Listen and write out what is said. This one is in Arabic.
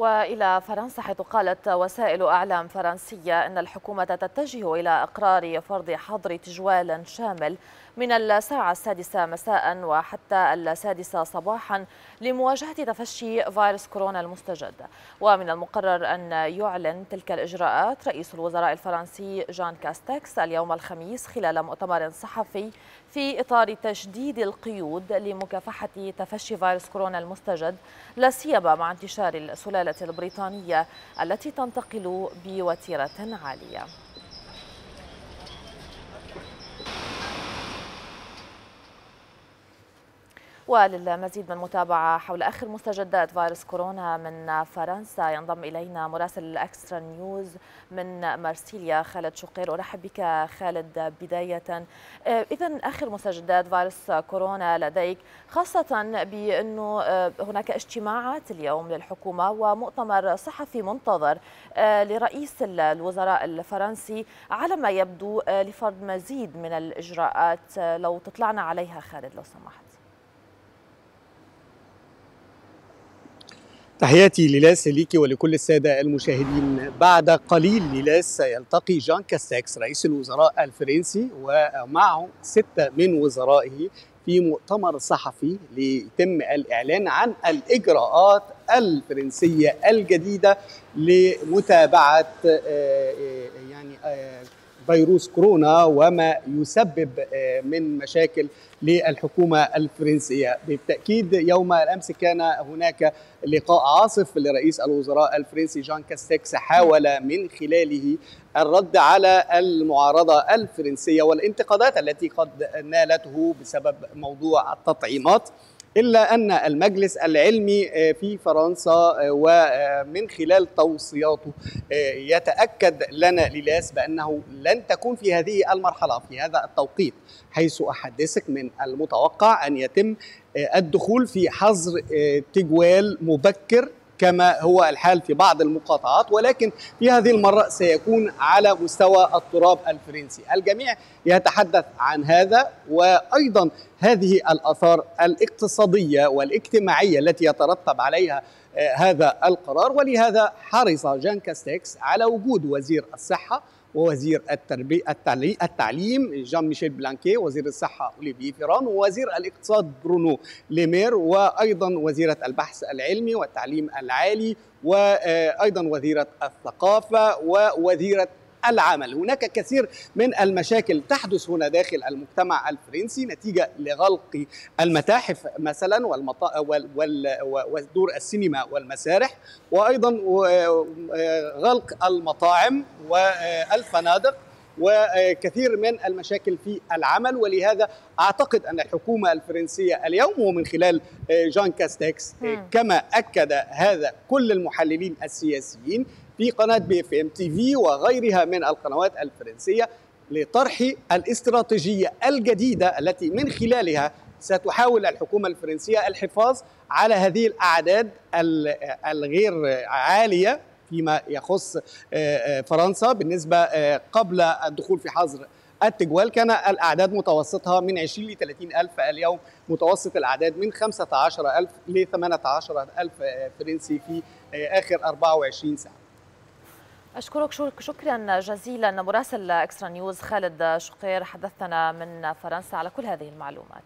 وإلى فرنسا حيث قالت وسائل أعلام فرنسية إن الحكومة تتجه إلى إقرار فرض حظر تجوال شامل من الساعة السادسة مساء وحتى السادسة صباحا لمواجهة تفشي فيروس كورونا المستجد. ومن المقرر أن يعلن تلك الإجراءات رئيس الوزراء الفرنسي جان كاستكس اليوم الخميس خلال مؤتمر صحفي في إطار تشديد القيود لمكافحة تفشي فيروس كورونا المستجد لا سيما مع انتشار السلالة البريطانية التي تنتقل بوتيرة عالية. وللمزيد من المتابعة حول آخر مستجدات فيروس كورونا من فرنسا. ينضم إلينا مراسل الأكسترا نيوز من مرسيليا خالد شقير. أرحب بك خالد بداية. إذا آخر مستجدات فيروس كورونا لديك خاصة بأنه هناك اجتماعات اليوم للحكومة ومؤتمر صحفي منتظر لرئيس الوزراء الفرنسي على ما يبدو لفرض مزيد من الإجراءات لو تطلعنا عليها خالد لو سمحت. تحياتي ليلاس ليكي ولكل السادة المشاهدين. بعد قليل ليلاس سيلتقي جان كاستكس رئيس الوزراء الفرنسي ومعه ستة من وزرائه في مؤتمر صحفي ليتم الإعلان عن الإجراءات الفرنسية الجديدة لمتابعة يعني فيروس كورونا وما يسبب من مشاكل للحكومة الفرنسية. بالتأكيد يوم الأمس كان هناك لقاء عاصف لرئيس الوزراء الفرنسي جان كاستكس حاول من خلاله الرد على المعارضة الفرنسية والانتقادات التي قد نالته بسبب موضوع التطعيمات. إلا أن المجلس العلمي في فرنسا ومن خلال توصياته يتأكد لنا للاس بأنه لن تكون في هذه المرحلة في هذا التوقيت حيث أحدثك من المتوقع أن يتم الدخول في حظر تجوال مبكر كما هو الحال في بعض المقاطعات ولكن في هذه المرة سيكون على مستوى التراب الفرنسي. الجميع يتحدث عن هذا وأيضا هذه الآثار الاقتصادية والاجتماعية التي يترتب عليها هذا القرار. ولهذا حرص جان كاستكس على وجود وزير الصحة ووزير التربية التعليم جان ميشيل بلانكي وزير الصحة أوليفي فيران ووزير الاقتصاد برونو ليمير وأيضا وزيرة البحث العلمي والتعليم العالي وأيضا وزيرة الثقافة ووزيرة العمل. هناك كثير من المشاكل تحدث هنا داخل المجتمع الفرنسي نتيجة لغلق المتاحف مثلا والمطا... وال... وال... ودور السينما والمسارح وأيضا غلق المطاعم والفنادق وكثير من المشاكل في العمل. ولهذا أعتقد أن الحكومة الفرنسية اليوم ومن خلال جان كاستكس كما أكد هذا كل المحللين السياسيين في قناة BFM TV وغيرها من القنوات الفرنسية لطرح الاستراتيجية الجديدة التي من خلالها ستحاول الحكومة الفرنسية الحفاظ على هذه الأعداد الغير عالية فيما يخص فرنسا بالنسبة قبل الدخول في حظر التجوال. كان الأعداد متوسطها من 20 ل 30 ألف اليوم. متوسط الأعداد من 15 ألف ل 18 ألف فرنسي في آخر 24 ساعة. أشكرك شكرا جزيلا مراسل إكسترا نيوز خالد شقير حدثنا من فرنسا على كل هذه المعلومات.